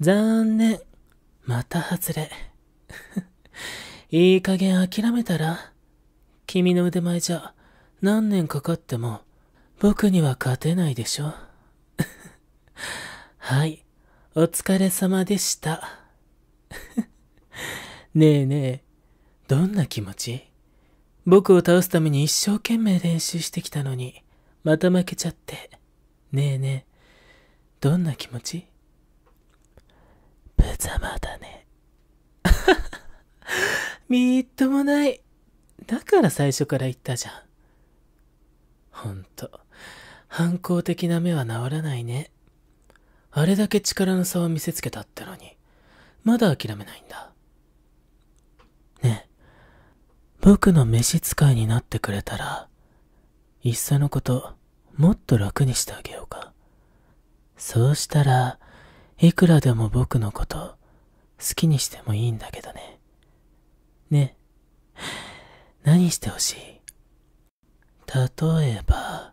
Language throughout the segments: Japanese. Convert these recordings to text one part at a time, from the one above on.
残念。また外れ。いい加減諦めたら君の腕前じゃ何年かかっても僕には勝てないでしょ。はい、お疲れ様でした。ねえねえ、どんな気持ち？僕を倒すために一生懸命練習してきたのに、また負けちゃって。ねえねえ、どんな気持ち無様だね。みっともない。だから最初から言ったじゃん。ほんと、反抗的な目は治らないね。あれだけ力の差を見せつけたってのに、まだ諦めないんだ。ねえ、僕の召使いになってくれたら、いっそのこと、もっと楽にしてあげようか。そうしたら、いくらでも僕のこと好きにしてもいいんだけどね。ね。何してほしい？例えば、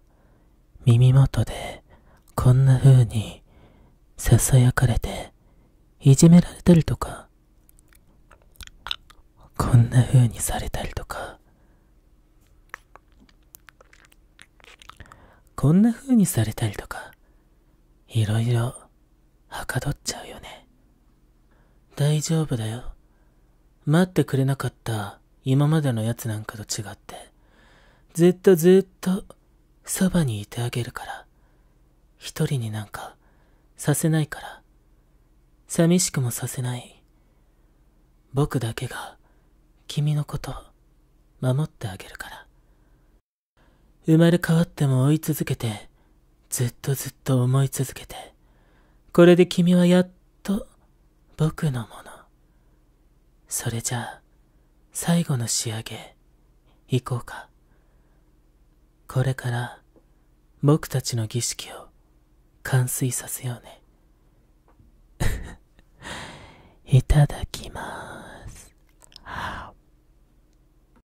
耳元でこんな風に囁かれていじめられたりとか、こんな風にされたりとか、こんな風にされたりとか、いろいろはかどっちゃうよね。大丈夫だよ。待ってくれなかった今までのやつなんかと違って、ずっとずっとそばにいてあげるから、一人になんかさせないから、寂しくもさせない。僕だけが君のこと守ってあげるから。生まれ変わっても追い続けて、ずっとずっと思い続けて、これで君はやっと僕のもの。それじゃあ、最後の仕上げ、行こうか。これから僕たちの儀式を完遂させようね。いただ。